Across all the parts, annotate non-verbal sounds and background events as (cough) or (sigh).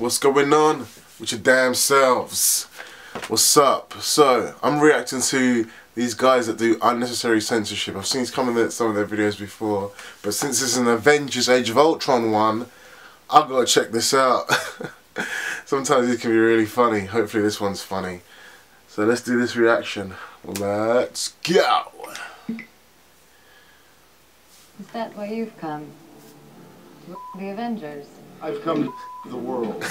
what's going on with your damn selves? What's up? So, I'm reacting to these guys that do unnecessary censorship. I've seen some of, some of their videos before, but since it's an Avengers Age of Ultron one, I've got to check this out. (laughs) Sometimes it can be really funny. Hopefully this one's funny. So let's do this reaction. Let's go! Is that why you've come? The Avengers. I've come to the world.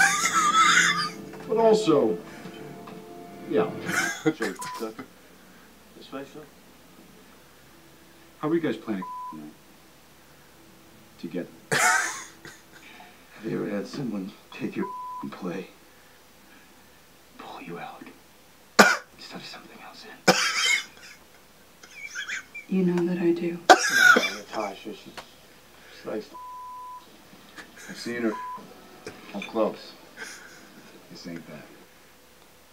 but also, yeah. Sure. This way, sir? How are you guys planning together? Have you ever had someone take your and play, pull you out, study something else in? You know that I do. Natasha, she's, she's like... I've seen her up close. This ain't that.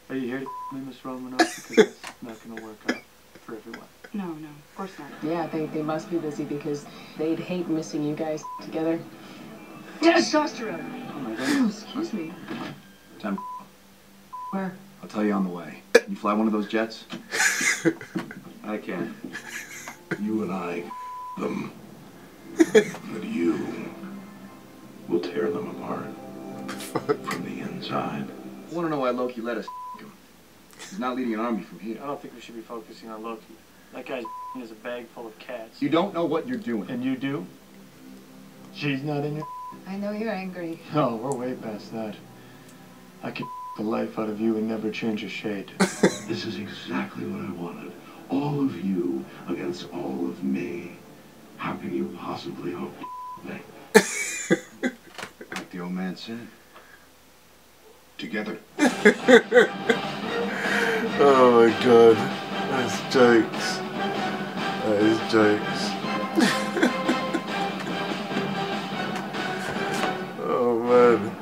Are you here to me, Miss Romanoff? Because that's not going to work out for everyone. No, no, of course not. Yeah, they, they must be busy because they'd hate missing you guys together. Testosterone! Oh my oh, God. Excuse me. Time. Where? I'll tell you on the way. You fly one of those jets? (laughs) I can. You and I them. From the inside. I want to know why Loki let us him. He's not leading an army from here. I don't think we should be focusing on Loki. That guy's is a bag full of cats. You don't know what you're doing. And you do? She's not in your... I know you're angry. No, we're way past that. I could the life out of you and never change a shade. (laughs) This is exactly what I wanted. All of you against all of me. How can you possibly hope me? (laughs) Like the old man said. Together. (laughs) Oh my god. That's jokes. That is jokes. (laughs) oh man.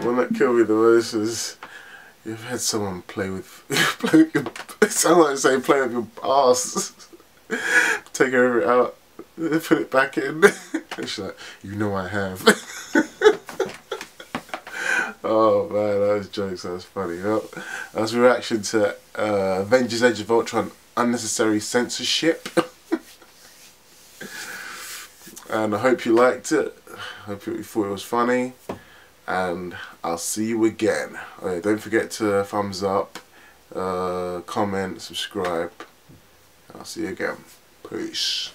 The one that killed me the most is you've had someone play with (laughs) play with your it sounds like saying play with your ass. Take her out, put it back in. she's like, you know I have. Oh man, was jokes. That was funny. Well, that was a reaction to uh, Avengers: Age of Ultron unnecessary censorship. (laughs) and I hope you liked it. I hope you thought it was funny. And I'll see you again. Oh, don't forget to thumbs up, uh, comment, subscribe. I'll see you again. Peace.